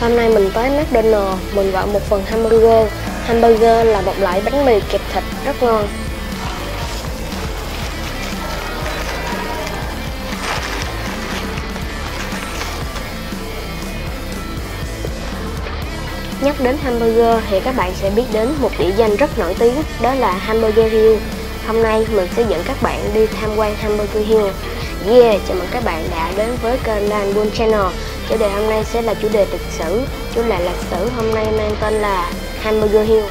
Hôm nay mình tới McDonald's, mình gọi một phần hamburger. Hamburger là một loại bánh mì kẹp thịt rất ngon. Nhắc đến hamburger thì các bạn sẽ biết đến một địa danh rất nổi tiếng, đó là Hamburger Hill. Hôm nay mình sẽ dẫn các bạn đi tham quan Hamburger Hill. Yeah, chào mừng các bạn đã đến với kênh Dan Bull Channel. Chủ đề hôm nay sẽ là chủ đề lịch sử. Chủ đề lịch sử hôm nay mang tên là Hamburger Hill.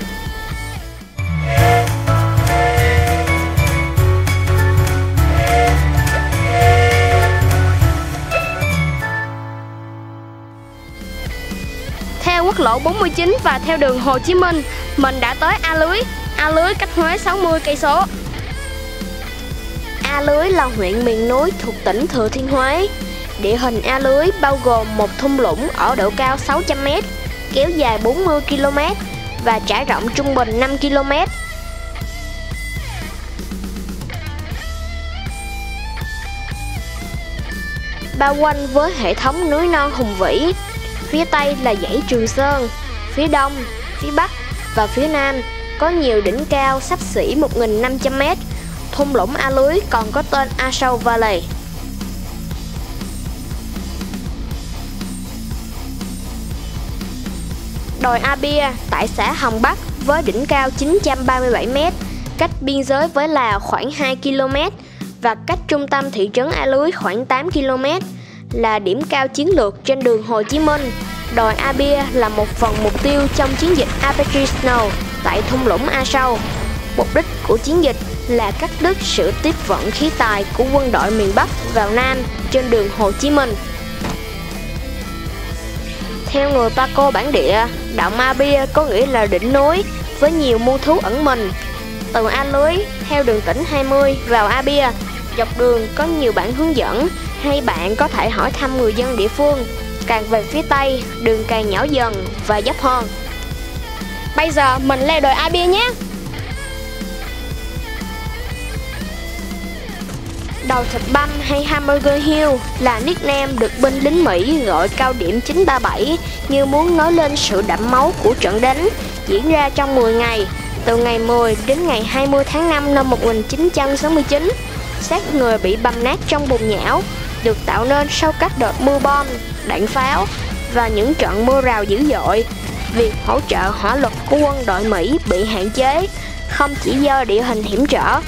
Theo quốc lộ 49 và theo đường Hồ Chí Minh, mình đã tới A Lưới. A Lưới cách Huế 60 cây số. A Lưới là huyện miền núi thuộc tỉnh Thừa Thiên Huế. Địa hình A Lưới bao gồm một thung lũng ở độ cao 600m, kéo dài 40 km và trải rộng trung bình 5 km. Bao quanh với hệ thống núi non hùng vĩ, phía tây là dãy Trường Sơn, phía đông, phía bắc và phía nam có nhiều đỉnh cao sắp xỉ 1.500m. Thung lũng A Lưới còn có tên A Sâu Valley. Đồi A Bia tại xã Hồng Bắc với đỉnh cao 937m, cách biên giới với Lào khoảng 2 km và cách trung tâm thị trấn A Lưới khoảng 8 km là điểm cao chiến lược trên đường Hồ Chí Minh. Đồi A Bia là một phần mục tiêu trong chiến dịch Apache Snow tại thung lũng A Sâu. Mục đích của chiến dịch là cắt đứt sự tiếp vận khí tài của quân đội miền Bắc vào Nam trên đường Hồ Chí Minh. Theo người Paco bản địa, đảo Mabia có nghĩa là đỉnh núi với nhiều muôn thú ẩn mình. Từ A Lưới theo đường tỉnh 20 vào A Bia, dọc đường có nhiều bản hướng dẫn hay bạn có thể hỏi thăm người dân địa phương. Càng về phía Tây, đường càng nhỏ dần và dốc hơn. Bây giờ mình leo đồi A Bia nhé! Đầu thịt băm hay Hamburger Hill là nickname được binh lính Mỹ gọi cao điểm 937 như muốn nói lên sự đẫm máu của trận đánh diễn ra trong 10 ngày, từ ngày 10 đến ngày 20 tháng 5 năm 1969. Xác người bị băm nát trong bùn nhão được tạo nên sau các đợt mưa bom, đạn pháo và những trận mưa rào dữ dội. Việc hỗ trợ hỏa lực của quân đội Mỹ bị hạn chế không chỉ do địa hình hiểm trở,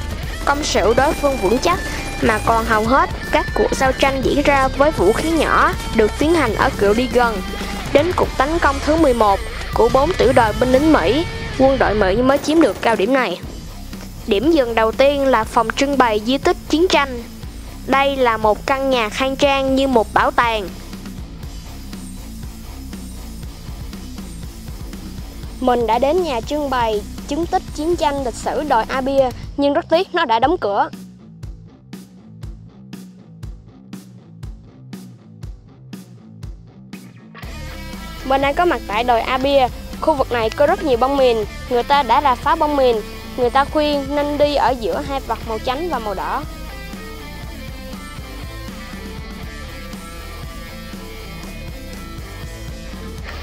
công sự đối phương vững chắc mà còn hầu hết các cuộc giao tranh diễn ra với vũ khí nhỏ được tiến hành ở cự đi gần. Đến cuộc tấn công thứ 11 của bốn tiểu đội binh lính Mỹ, quân đội Mỹ mới chiếm được cao điểm này. Điểm dừng đầu tiên là phòng trưng bày di tích chiến tranh. Đây là một căn nhà khang trang như một bảo tàng. Mình đã đến nhà trưng bày chứng tích chiến tranh lịch sử đồi Abia nhưng rất tiếc nó đã đóng cửa. Mình đang có mặt tại đồi A Bia. Khu vực này có rất nhiều bông mìn. Người ta đã là phá bông mìn. Người ta khuyên nên đi ở giữa hai vật màu trắng và màu đỏ.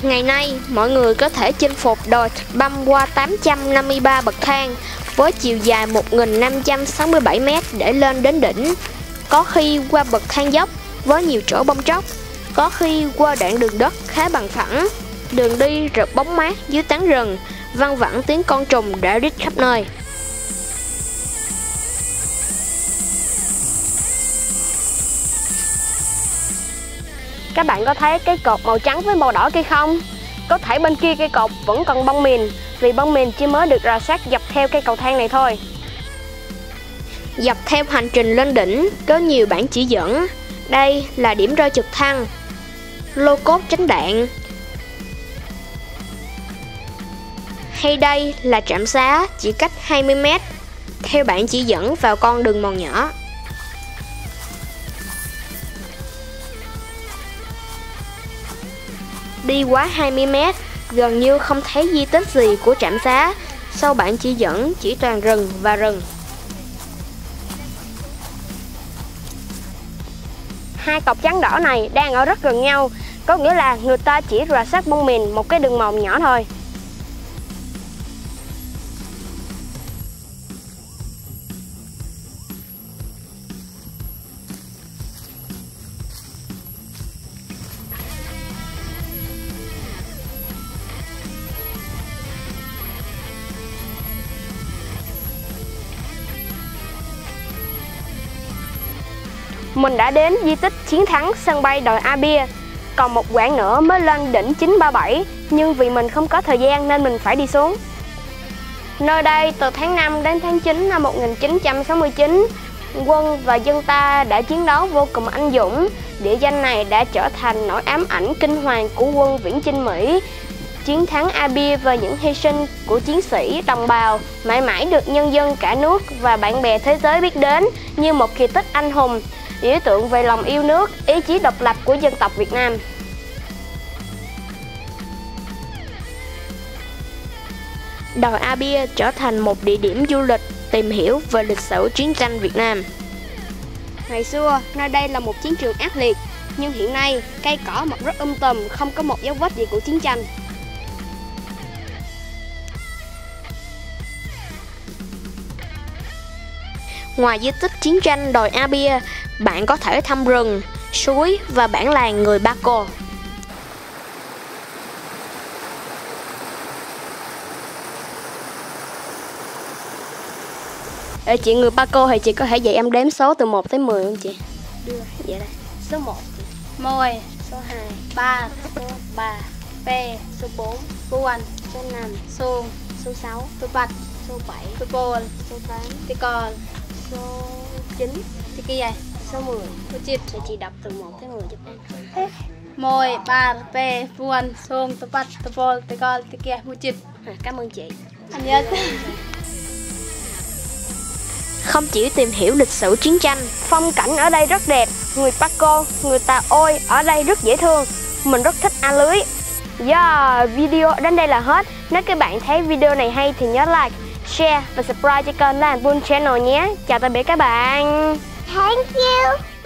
Ngày nay, mọi người có thể chinh phục đồi băm qua 853 bậc thang với chiều dài 1.567m để lên đến đỉnh. Có khi qua bậc thang dốc với nhiều chỗ bông tróc có khi qua đoạn đường đất khá bằng phẳng, đường đi rợp bóng mát dưới tán rừng, văng vẳng tiếng con trùng đã rít khắp nơi. Các bạn có thấy cái cột màu trắng với màu đỏ kia không? Có thể bên kia cây cột vẫn còn bông mìn Vì bông mìn chỉ mới được rà sát dọc theo cây cầu thang này thôi Dọc theo hành trình lên đỉnh có nhiều bản chỉ dẫn Đây là điểm rơi trực thăng lô cốt tránh đạn Hay đây là trạm xá chỉ cách 20m theo bạn chỉ dẫn vào con đường mòn nhỏ. Đi quá 20m, gần như không thấy di tích gì của trạm xá, sau bạn chỉ dẫn chỉ toàn rừng và rừng. Hai cọc trắng đỏ này đang ở rất gần nhau. Có nghĩa là người ta chỉ rà sát bông mìn một cái đường mòn nhỏ thôi. Mình đã đến di tích chiến thắng sân bay đồi A Bia Còn một quãng nữa mới lên đỉnh 937 Nhưng vì mình không có thời gian nên mình phải đi xuống. Nơi đây từ tháng 5 đến tháng 9 năm 1969 Quân và dân ta đã chiến đấu vô cùng anh dũng. Địa danh này đã trở thành nỗi ám ảnh kinh hoàng của quân viễn chinh Mỹ. Chiến thắng Abia và những hy sinh của chiến sĩ đồng bào mãi mãi được nhân dân cả nước và bạn bè thế giới biết đến như một kỳ tích anh hùng biểu tượng về lòng yêu nước, ý chí độc lập của dân tộc Việt Nam. Đồi A Bia trở thành một địa điểm du lịch tìm hiểu về lịch sử chiến tranh Việt Nam. Ngày xưa, nơi đây là một chiến trường ác liệt, nhưng hiện nay cây cỏ mọc rất um tùm, không có một dấu vết gì của chiến tranh. Ngoài di tích chiến tranh đồi A Bia, bạn có thể thăm rừng, suối và bản làng người Ba Cô. Ê, chị người Ba Cô thì chị có thể dạy em đếm số từ 1 tới 10 không chị? Đưa, vậy đây. Số 1 chị. Môi, Số 2, ba, số 3, pe, số 4, buồn, số 5, sung, số 6, tu bạch, số 7, tu bồn, số 8, tu col, số 9, Thì kia, số 10. tu chít. Để chị đọc từ 1 tới 10 giúp em. Môi, ba, pe, buồn, sung, tập bắt, tập bồn, tập col, tập kia, mua chít. À, cảm ơn chị. Anh nhớ Không chỉ tìm hiểu lịch sử chiến tranh, phong cảnh ở đây rất đẹp, người Paco, người Tà Ôi ở đây rất dễ thương. Mình rất thích A lưới. Yeah, video đến đây là hết. Nếu các bạn thấy video này hay thì nhớ like, share và subscribe cho kênh Lan Bun Channel nhé. Chào tạm biệt các bạn. Thank you.